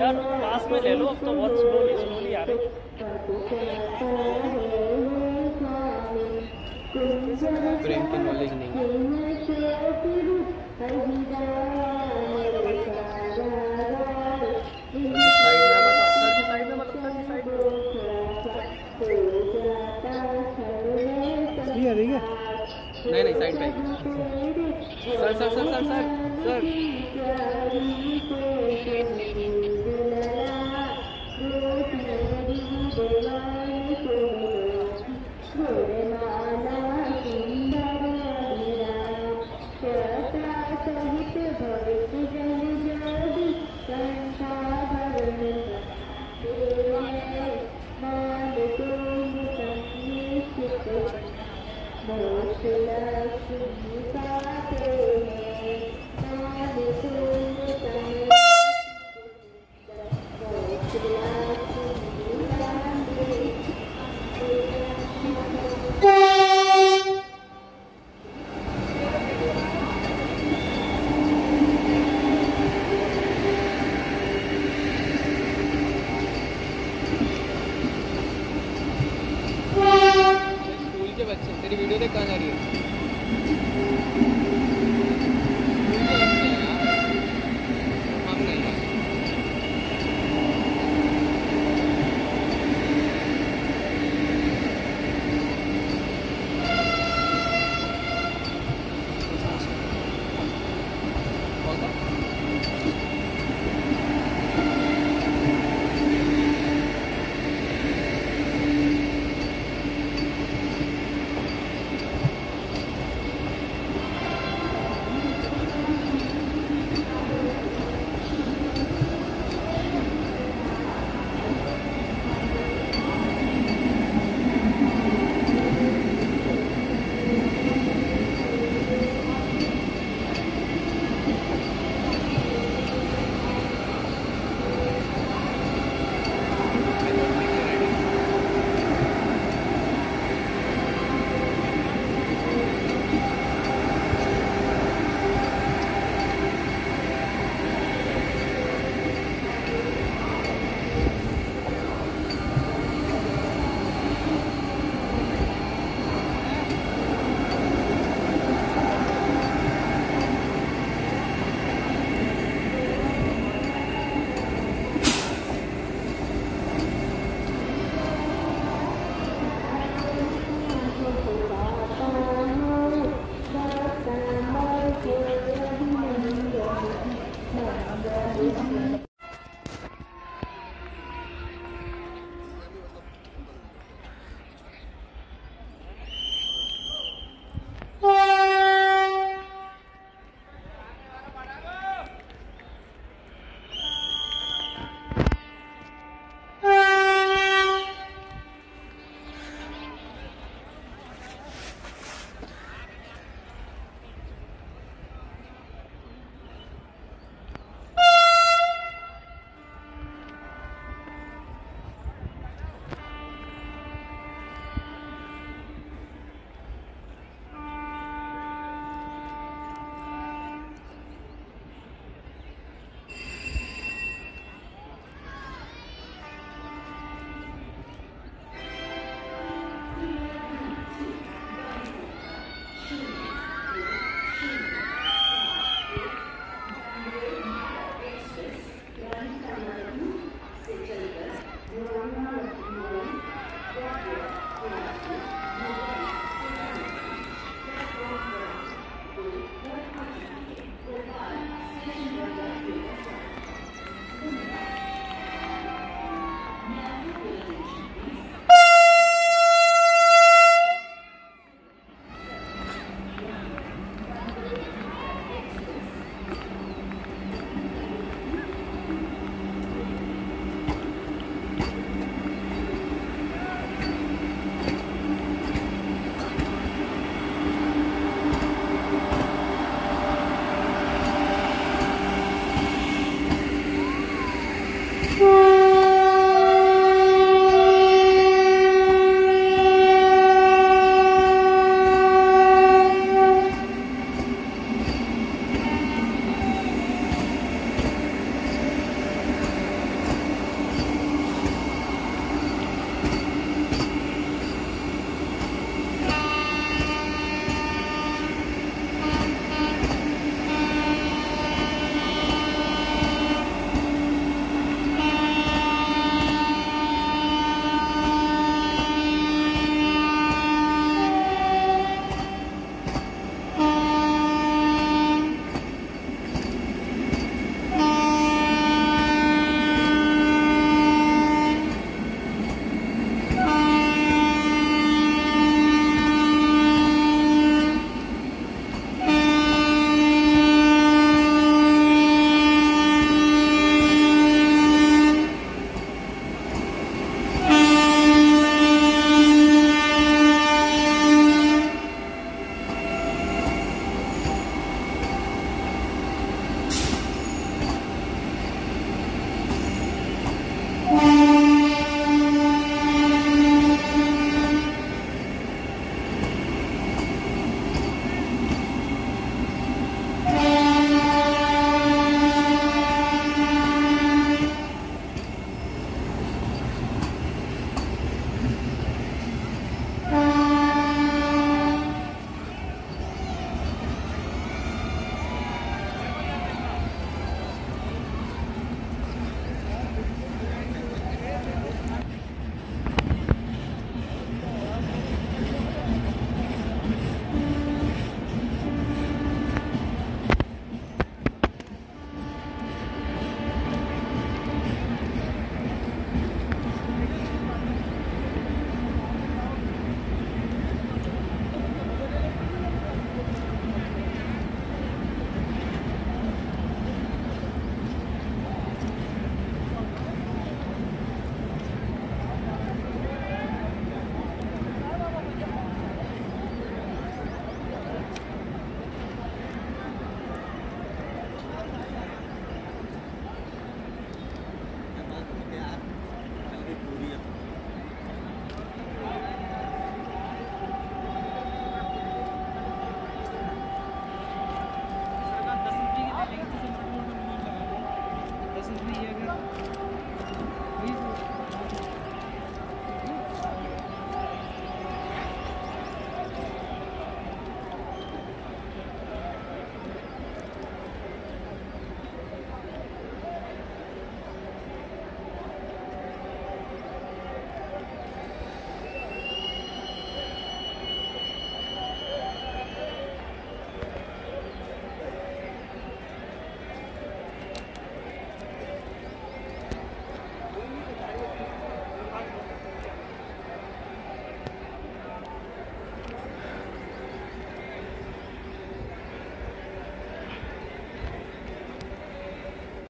यार, पास में ले लो, अब तो बहुत स्लोली स्लोली आ रही प्रेम नॉलेज नहीं sir, sir, sir, sir. 出てかなり。